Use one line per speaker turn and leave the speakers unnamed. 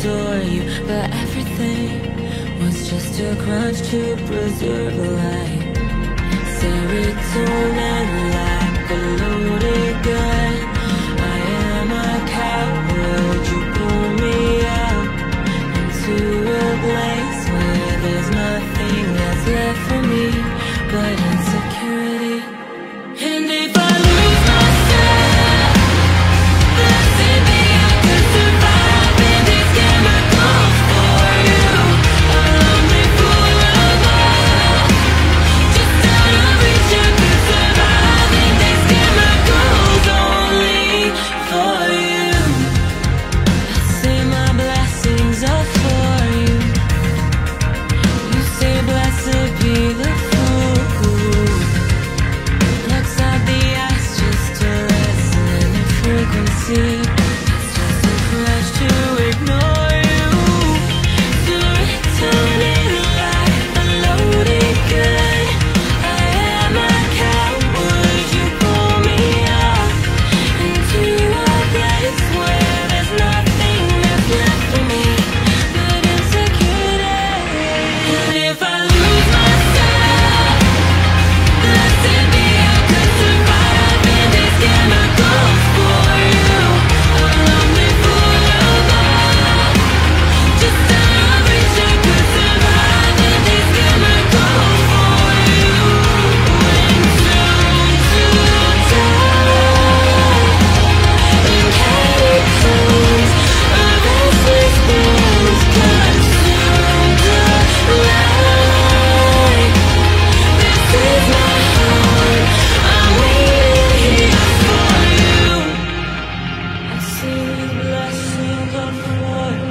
adore you, but everything was just a crutch to preserve a life. Serotonin like a loaded gun. I am a coward, you pull me out into a blade. see. one, one.